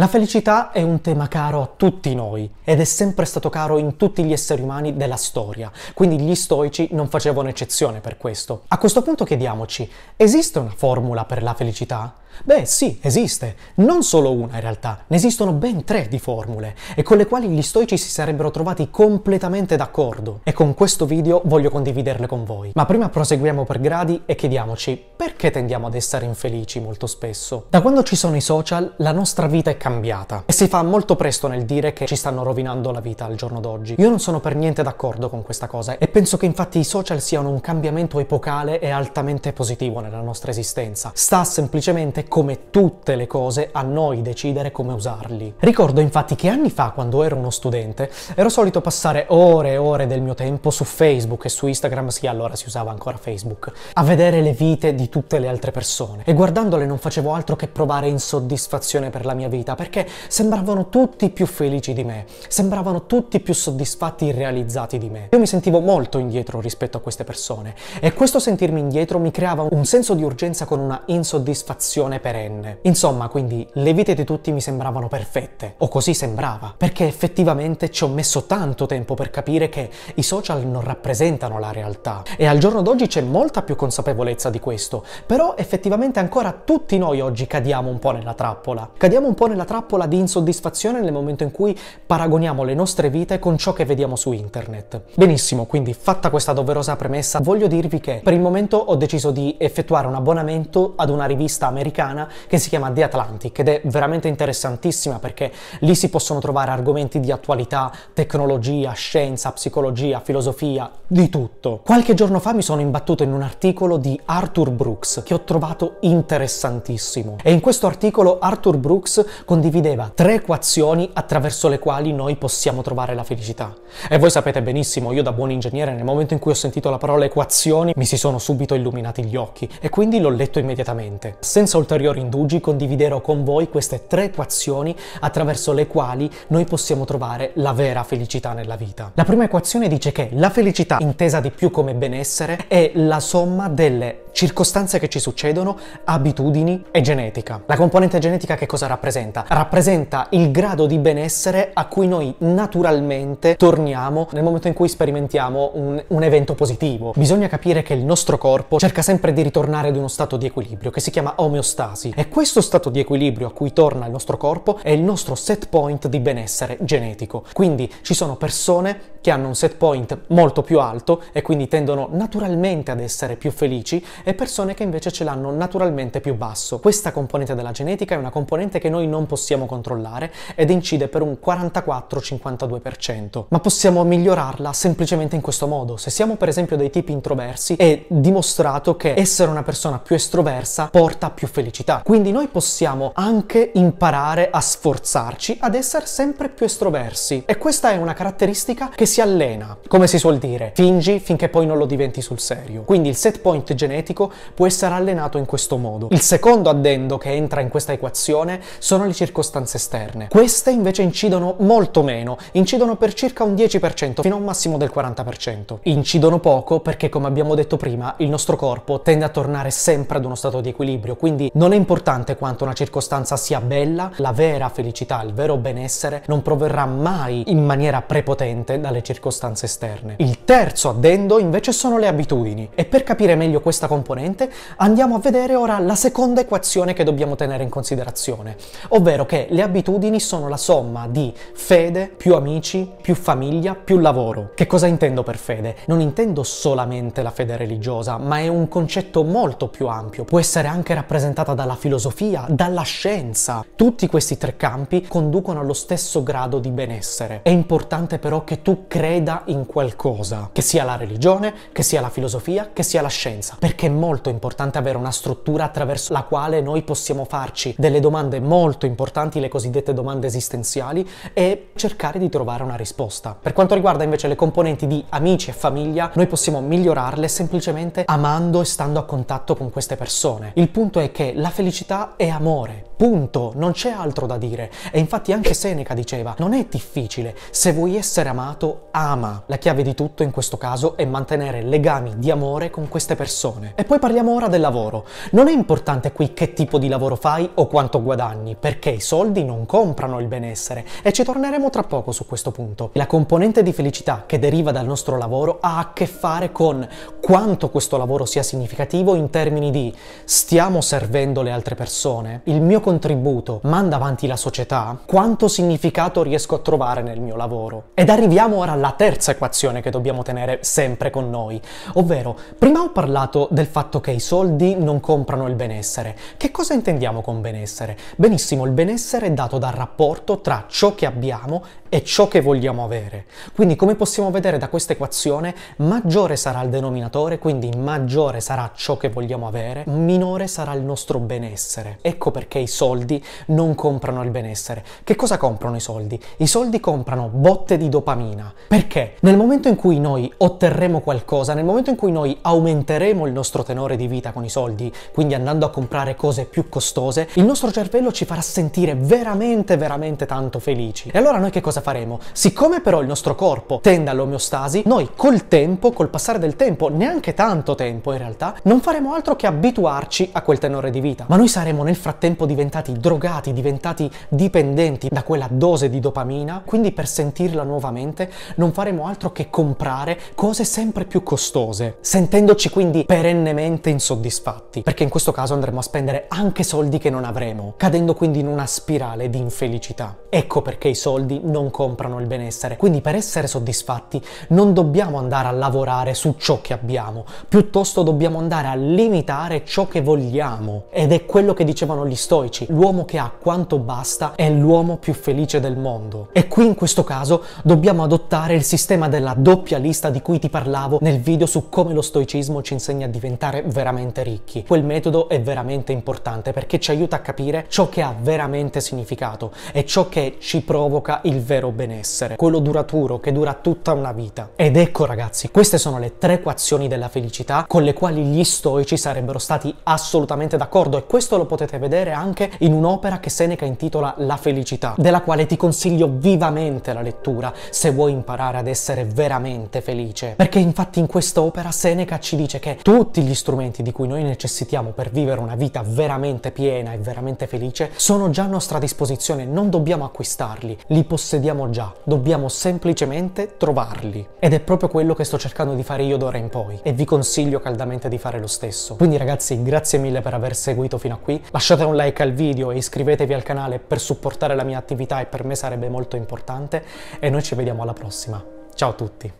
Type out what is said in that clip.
La felicità è un tema caro a tutti noi ed è sempre stato caro in tutti gli esseri umani della storia, quindi gli stoici non facevano eccezione per questo. A questo punto chiediamoci, esiste una formula per la felicità? Beh sì, esiste. Non solo una in realtà, ne esistono ben tre di formule e con le quali gli stoici si sarebbero trovati completamente d'accordo e con questo video voglio condividerle con voi. Ma prima proseguiamo per gradi e chiediamoci perché tendiamo ad essere infelici molto spesso. Da quando ci sono i social la nostra vita è cambiata e si fa molto presto nel dire che ci stanno rovinando la vita al giorno d'oggi. Io non sono per niente d'accordo con questa cosa e penso che infatti i social siano un cambiamento epocale e altamente positivo nella nostra esistenza. Sta semplicemente veramente come tutte le cose a noi decidere come usarli. Ricordo infatti che anni fa, quando ero uno studente, ero solito passare ore e ore del mio tempo su Facebook e su Instagram, sì allora si usava ancora Facebook, a vedere le vite di tutte le altre persone. E guardandole non facevo altro che provare insoddisfazione per la mia vita perché sembravano tutti più felici di me, sembravano tutti più soddisfatti e realizzati di me. Io mi sentivo molto indietro rispetto a queste persone. E questo sentirmi indietro mi creava un senso di urgenza con una insoddisfazione passione perenne. Insomma, quindi le vite di tutti mi sembravano perfette, o così sembrava, perché effettivamente ci ho messo tanto tempo per capire che i social non rappresentano la realtà. E al giorno d'oggi c'è molta più consapevolezza di questo, però effettivamente ancora tutti noi oggi cadiamo un po' nella trappola. Cadiamo un po' nella trappola di insoddisfazione nel momento in cui paragoniamo le nostre vite con ciò che vediamo su internet. Benissimo, quindi fatta questa doverosa premessa, voglio dirvi che per il momento ho deciso di effettuare un abbonamento ad una rivista americana americana che si chiama The Atlantic ed è veramente interessantissima perché lì si possono trovare argomenti di attualità, tecnologia, scienza, psicologia, filosofia, di tutto. Qualche giorno fa mi sono imbattuto in un articolo di Arthur Brooks che ho trovato interessantissimo e in questo articolo Arthur Brooks condivideva tre equazioni attraverso le quali noi possiamo trovare la felicità. E voi sapete benissimo, io da buon ingegnere nel momento in cui ho sentito la parola equazioni mi si sono subito illuminati gli occhi e quindi l'ho letto immediatamente. Senza ulteriori indugi condividerò con voi queste tre equazioni attraverso le quali noi possiamo trovare la vera felicità nella vita. La prima equazione dice che la felicità, intesa di più come benessere, è la somma delle circostanze che ci succedono, abitudini e genetica. La componente genetica che cosa rappresenta? Rappresenta il grado di benessere a cui noi naturalmente torniamo nel momento in cui sperimentiamo un, un evento positivo. Bisogna capire che il nostro corpo cerca sempre di ritornare ad uno stato di equilibrio che si chiama omeostasi e questo stato di equilibrio a cui torna il nostro corpo è il nostro set point di benessere genetico. Quindi ci sono persone che hanno un set point molto più alto e quindi tendono naturalmente ad essere più felici e persone che invece ce l'hanno naturalmente più basso. Questa componente della genetica è una componente che noi non possiamo controllare ed incide per un 44-52%, ma possiamo migliorarla semplicemente in questo modo. Se siamo per esempio dei tipi introversi, è dimostrato che essere una persona più estroversa porta più felicità. Quindi noi possiamo anche imparare a sforzarci ad essere sempre più estroversi e questa è una caratteristica che si allena, come si suol dire, fingi finché poi non lo diventi sul serio. Quindi il set point genetico può essere allenato in questo modo. Il secondo addendo che entra in questa equazione sono le circostanze esterne. Queste invece incidono molto meno, incidono per circa un 10% fino a un massimo del 40%. Incidono poco perché, come abbiamo detto prima, il nostro corpo tende a tornare sempre ad uno stato di equilibrio, quindi non è importante quanto una circostanza sia bella, la vera felicità, il vero benessere non proverrà mai in maniera prepotente dalle circostanze esterne. Il terzo addendo invece sono le abitudini e per capire meglio questa componente andiamo a vedere ora la seconda equazione che dobbiamo tenere in considerazione, ovvero che le abitudini sono la somma di fede più amici più famiglia più lavoro. Che cosa intendo per fede? Non intendo solamente la fede religiosa, ma è un concetto molto più ampio. Può essere anche rappresentata dalla filosofia, dalla scienza. Tutti questi tre campi conducono allo stesso grado di benessere. È importante però che tu creda in qualcosa, che sia la religione, che sia la filosofia, che sia la scienza, perché è molto importante avere una struttura attraverso la quale noi possiamo farci delle domande molto importanti, le cosiddette domande esistenziali, e cercare di trovare una risposta. Per quanto riguarda invece le componenti di amici e famiglia, noi possiamo migliorarle semplicemente amando e stando a contatto con queste persone. Il punto è che La felicità è amore, punto, non c'è altro da dire. E infatti anche Seneca diceva, non è difficile, se vuoi essere amato, ama. La chiave di tutto in questo caso è mantenere legami di amore con queste persone. E poi parliamo ora del lavoro. Non è importante qui che tipo di lavoro fai o quanto guadagni, perché i soldi non comprano il benessere e ci torneremo tra poco su questo punto. La componente di felicità che deriva dal nostro lavoro ha a che fare con quanto questo lavoro sia significativo in termini di stiamo servendo le altre persone, il mio contributo manda avanti la società, quanto significato riesco a trovare nel mio lavoro. Ed arriviamo ora alla terza equazione che dobbiamo tenere sempre con noi, ovvero prima ho parlato del fatto che i soldi non comprano il benessere. Che cosa intendiamo con benessere? Benissimo, il benessere è dato dal rapporto tra ciò che abbiamo e ciò che vogliamo avere. Quindi come possiamo vedere da questa equazione, maggiore sarà il denominatore, quindi maggiore sarà ciò che vogliamo avere, minore sarà il nostro benessere. Ecco perché i soldi non comprano il benessere. Che cosa comprano i soldi? I soldi comprano botte di dopamina. Perché? Nel momento in cui noi otterremo qualcosa, nel momento in cui noi aumenteremo il nostro tenore di vita con i soldi, quindi andando a comprare cose più costose, il nostro cervello ci farà sentire veramente, veramente tanto felici. E allora noi che cosa faremo? Siccome però il nostro corpo tende all'omeostasi, noi col tempo, col passare del tempo, neanche tanto tempo in realtà, non faremo altro che abituarci a quel tenore di vita. Ma noi saremo nel frattempo diventati drogati, diventati dipendenti da quella dose di dopamina, quindi per sentirla nuovamente non faremo altro che comprare cose sempre più costose, sentendoci quindi perennemente insoddisfatti, perché in questo caso andremo a spendere anche soldi che non avremo, cadendo quindi in una spirale di infelicità. Ecco perché i soldi comprano il benessere. Quindi per essere soddisfatti non dobbiamo andare a lavorare su ciò che abbiamo, piuttosto dobbiamo andare a limitare ciò che vogliamo. Ed è quello che dicevano gli stoici, l'uomo che ha quanto basta è l'uomo più felice del mondo. E qui in questo caso dobbiamo adottare il sistema della doppia lista di cui ti parlavo nel video su come lo stoicismo ci insegna a diventare veramente ricchi. Quel metodo è veramente importante perché ci aiuta a capire ciò che ha veramente significato e ciò che ci provoca il vero vero benessere, quello duraturo che dura tutta una vita. Ed ecco ragazzi, queste sono le tre equazioni della felicità con le quali gli stoici sarebbero stati assolutamente d'accordo e questo lo potete vedere anche in un'opera che Seneca intitola La felicità, della quale ti consiglio vivamente la lettura se vuoi imparare ad essere veramente felice. Perché infatti in quest'opera Seneca ci dice che tutti gli strumenti di cui noi necessitiamo per vivere una vita veramente piena e veramente felice sono già a nostra disposizione, non dobbiamo acquistarli, li possediamo abbiamo già, dobbiamo semplicemente trovarli. Ed è proprio quello che sto cercando di fare io d'ora in poi e vi consiglio caldamente di fare lo stesso. Quindi ragazzi, grazie mille per aver seguito fino a qui. Lasciate un like al video e iscrivetevi al canale per supportare la mia attività e per me sarebbe molto importante e noi ci vediamo alla prossima. Ciao a tutti!